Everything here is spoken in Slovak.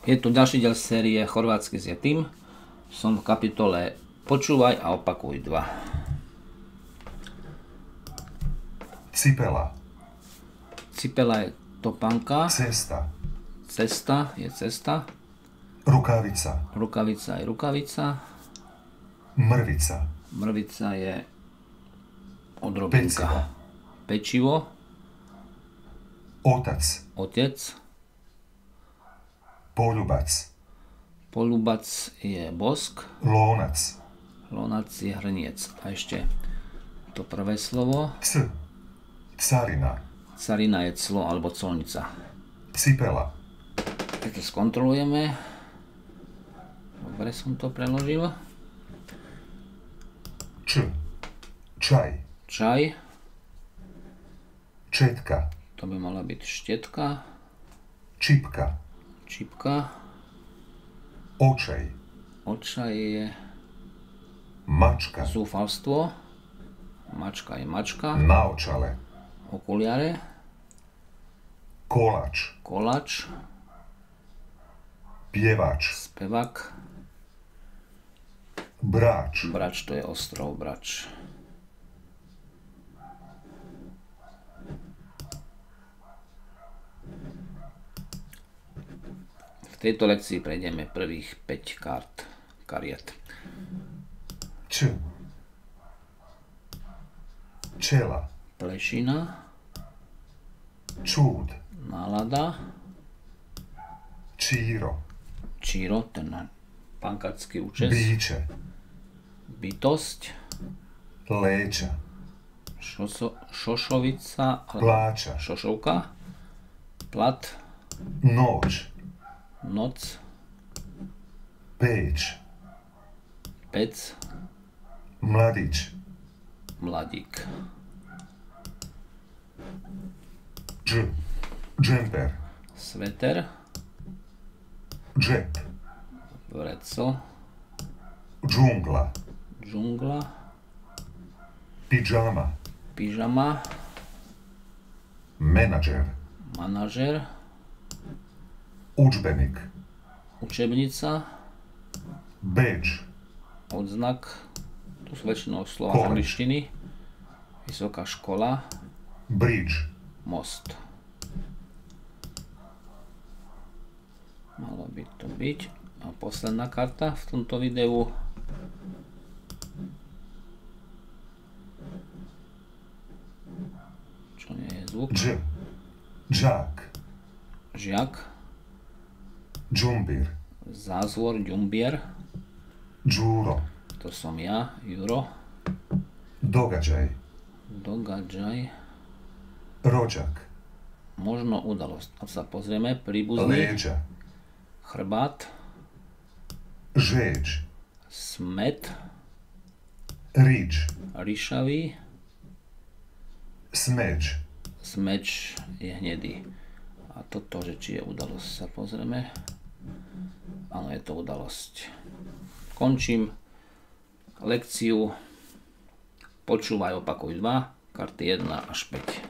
Je tu ďalší diel série Chorvátsky s Jetým. Som v kapitole Počúvaj a opakuj 2. Cipela. Cipela je topanka, Cesta. cesta je cesta, Rukavica. rukavica je rukavica, Mrvica. mrvica je odrobinka. Pecivo. Pečivo, Otac. otec, Poljubac. polubac je bosk, Lonac. lonac je hrniec. A ešte to prvé slovo, C. Carina. carina je clo alebo colnica. Cipela. Tak to skontrolujeme. Dobre som to preložil. Č. Čaj. Čaj, Četka. to by mala byť štetka, Čipka. Čipka, Očej. očaj je Mačka. zúfalstvo, mačka je mačka, Naočale. okuliare, Kolač. kolač, Pjevač. spevak, Brač. brač to je ostrov brač. V tejto lekcii prejdeme prvých 5 kart, kariet. Č. Čela. Plešina, Čúd. nálada, Číro. číro, ten pankacký účes, Bíče. bytosť, Léča. šoso, šošovica, Pláča. šošovka, plat, Noč. Noc, Péč. pec, Mladič. mladík. Dž. Džemper. Sveter, Džep. vreco, Džungla. džungla, Pidžama. pyžama, Menadžer. manažer, Učbenik. učebnica, Beč. odznak, tu sú väčšinou slova z angličtiny, vysoká škola, Bridge. most. Malo by to byť. A posledná karta v tomto videu. Čo nie je zvuk? Dž. Džák. Žiak, Džumbir. zázvor, ďumbier. Džúro. To som ja, Juro. Događaj. Dogadžaj. Rođak. Možno udalosť. A sa pozrieme, príbuzný, Leđa. chrbát, Žeđ. smet, Rič. ríšavý, Smeđ. smeč je hnedý. A toto, že či je udalosť, sa pozrieme. Áno, je to udalosť. Končím lekciu. Počúvaj, opakuj 2, karty 1 až 5.